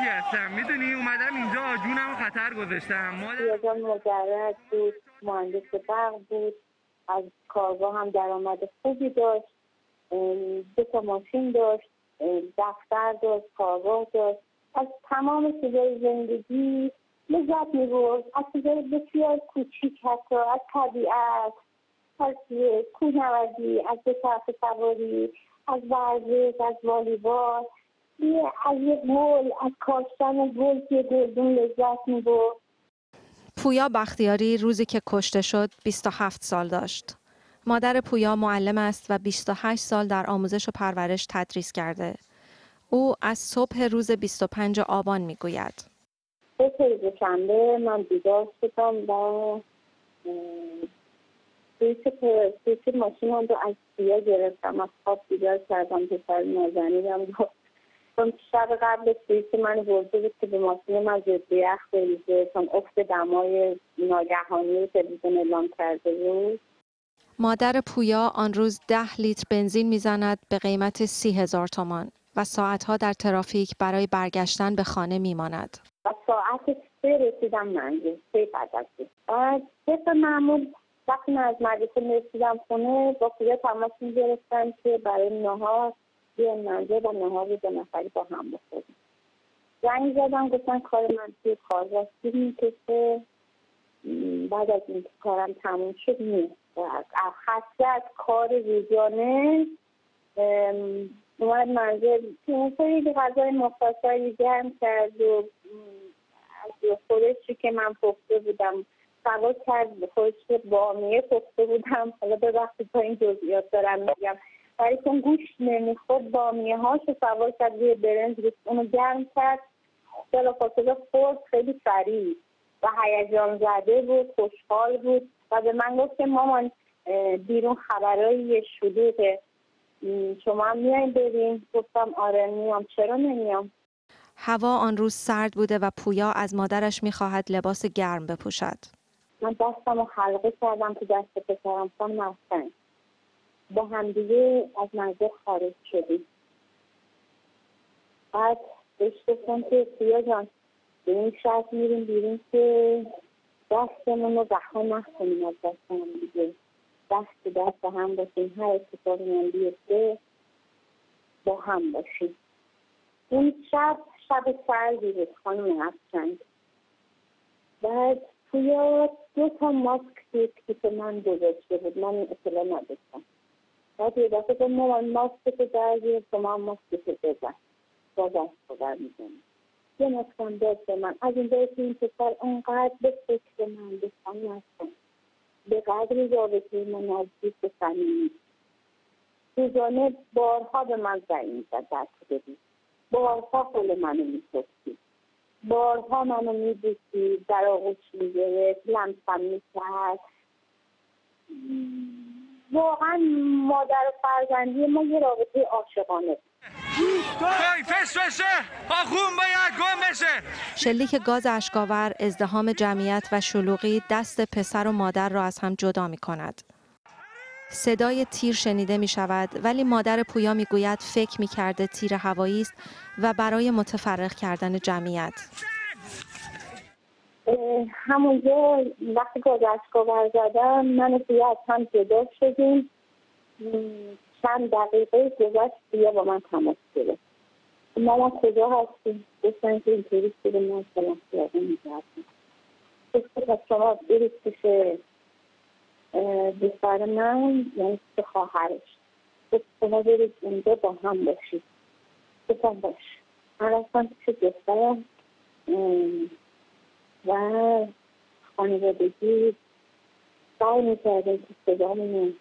مهندسی هستم. می‌دونی اومدم اینجا جونم خطر گذاشتم. مادر جان مجرد بود مهندس برق بود از کارگاه هم درآمد خوبی داشت. دو تا ماشین داشت دفتر داشت کارگاه داشت. از تمام چیزای زندگی لذت می‌برد. از چیزای بسیار کوچیک حتی از طبیعت از کوهنوردی از دو طرف سواری از ورزش از والیبال. از یک گل از کاشتن گل که گلدون لذت می‌برد پویا بختیاری روزی که کشته شد 27 سال داشت. مادر پویا معلم است و 28 سال در آموزش و پرورش تدریس کرده. او از صبح روز 25 آبان می‌گوید. صبح شنبه من بیدار شدم و سویچ ماشین رو از پویا گرفتم از خواب بیدار کردم پسر نازنینم شب قبل سویچ من برده بود که به ماشین من ضد یخ بریزه چون افت دمای ناگهانی تلویزیون اعلام کرده بود مادر پویا آن روز ده لیتر بنزین می‌زند به قیمت سی هزار تومان و ساعتها در ترافیک برای برگشتن به خانه میماند. و ساعت سه رسیدم منزل سه بعد بعد طبق معمول وقتی من از مدرسه رسیدم خونه با پویا تماس می‌گرفتم که برای نهار بیاین منزل با نهار دو نفری با هم بخوریم. زنگ زدم گفتن کار من توی کارراستی می‌کشه. بعد از اینکه کارم تموم شد نیست. خسته از کار روزانه اومد منزل خیلی غذای مختصری گرم کرد و از خورشی که من پخته بودم سوار کرد خورش بامیه پخته بودم. حالا ببخشید تا این جزئیات دارم میگم. ولی چون گوش نمی‌خورد بامیه هاشو سوار کرد روی برنج اونو گرم کرد بلافاصله خورد خیلی سریع. و هیجان زده بود خوشحال بود. و به من گفت که مامان بیرون خبرهای شلوغه. شما هم میایین بریم؟ گفتم آره میام. چرا نمیام؟ هوا آن روز سرد بوده و پویا از مادرش می‌خواهد لباس گرم بپوشد. من دستم رو حلقه کردم تو دست پسرم. خانم با همدیگه از منزل خارج شدیم. بعد بهش گفتم که پویا جان به این شرط میریم بیرون که دستمون رو رها نکنیم از دست هم دیگه. دست دست هم باشیم هر اتفاقی هم بیفته با هم باشیم. اون شب شب سردی بود خانم افچند بعد توی دو تا ماسک توی کیف من گذاشته بود من اطلاع نداشتم. بعد دفعه گفت مامان ماسک تو درگیر شما ماسک تو بزن. با دست رو برمیزنیم یه داد به من. از این که این پسر اونقدر به فکر من به نستم به قدر رابطه من نزدیک به صمیمی روزانه بارها به من زنگ می‌زد در بود بارها خل منو می‌پرسید بارها منو میبوسید در آغوش می‌گرفت لمسم می‌کرد. واقعا مادر فرزندی ما یه رابطه عاشقانه. شلیک گاز اشکاور ازدهام جمعیت و شلوغی دست پسر و مادر را از هم جدا می کند. صدای تیر شنیده می شود ولی مادر پویا می گوید فکر می کرده تیر هوایی است و برای متفرق کردن جمعیت. همونجا وقتی گاز اشکاور زدم من پویا از هم جدا شدیم. چند دقیقه گذشت بیا با من تماس گرفت. ماما کجا هستی؟ گفتن که اینطوری شده من سلام پیاده میگردم. گفت از شما برید پیش دختر من یعنی پیش خواهرش. گفت شما برید اونجا با هم باشید. گفتم باش. من رفتم پیش دخترم. و خانوادگی سعی می‌کردیم که صدامون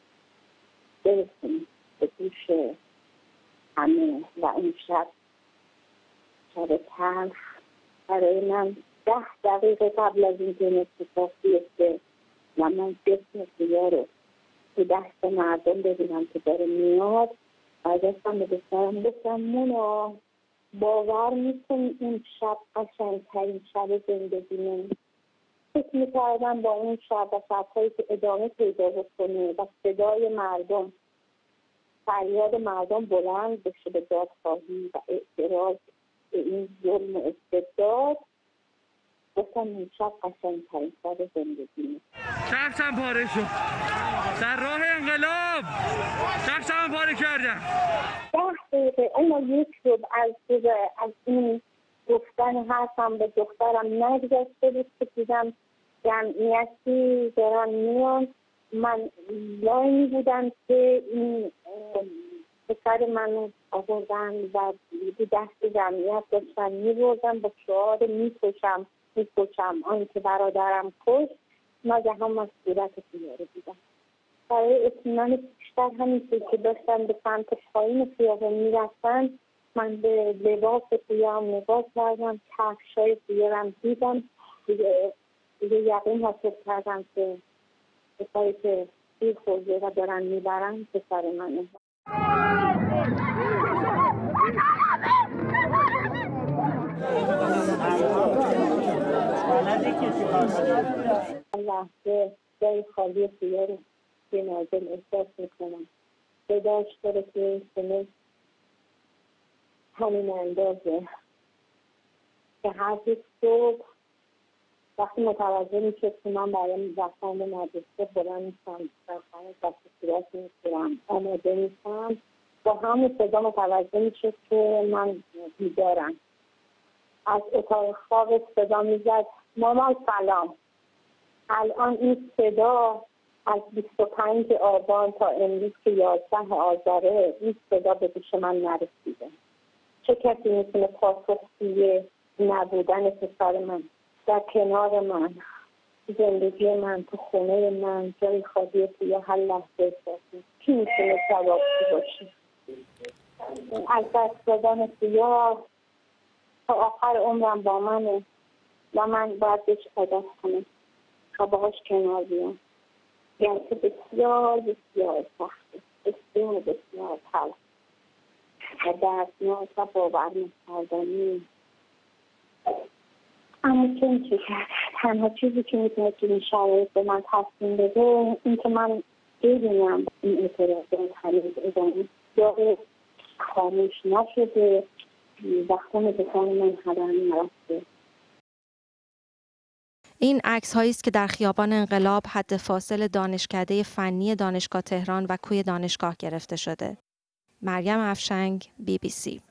برسونیم به گوش همه و اون شب شب تلخ برای من ده دقیقه قبل از اینکه این اتفاق بیفته و من جسم سیا رو تو دست مردم ببینم که داره میاد برگشتم به دخترم گفتم مونا باور می‌کنی این شب قشنگترین شب زندگیمه فکر می‌کردم با اون شب و شبهایی که ادامه پیدا بکنه و صدای مردم فریاد مردم بلند بشه به دادخواهی و اعتراض به این ظلم استبداد گفتم این شب قشنگترین سال زندگی کفشم پاره شد. در راه انقلاب. کفشم پاره کردم ده اما یک رو از, از این گفتن حرفم به دخترم نگذشته بود که دیدم جمعیتی دارن میان. من لاینی بودم که این پسر منو آوردن و دست جمعیت داشتن میبردن با شعار می‌کشم می‌کشم آنکه برادرم کش ناگهان من صورت پیاره دیدم برای اطمینان بیشتر همینطور که داشتن به سمت پایین خیابه می‌رفتن من به لباس پویام نگاه کردم کفشای پویارم دیدم دیگه دیگه یقین حاصل کردم که پسری که دیر خورده و دارن می‌برن پسر منه. لحظه جای خالی سیاه که نازل احساس می‌کنم. صداش داره که سنه همین اندازه. که هر صبح وقتی متوجه میشه که من برای رفتن به مدرسه بلند میشم خانه دست صورت می‌گیرم آماده میشم با همون صدا متوجه میشه که من بیدارم. از اتاق خواب صدا می‌زد مامان سلام. الان این صدا از 25 آبان تا امروز که 11 آذره این صدا به گوش من نرسیده. چه کسی می‌تونه پاسخگوی نبودن پسر من در کنار من زندگی من تو خونه من جای خالی توی هر لحظه احساسی کی می‌تونه جواب باشه؟ از دست دادن سیاه تا آخر عمرم با منه و من باید بهش عادت کنم تا باهاش کنار بیام. یعنی بسیار بسیار سخته. بسیار بسیار تلخ و دردناک و باور نکردنی. اما چه میشه کرد تنها چیزی که می‌تونه تو این شرایط به من تصمیم بده این که من ببینم این اعتراضات هنوز ادامه داره خاموش نشده و خون بکن من هدر نرفته. این عکس هایی است که در خیابان انقلاب حد فاصل دانشکده فنی دانشگاه تهران و کوی دانشگاه گرفته شده. مریم افشنگ بی بی سی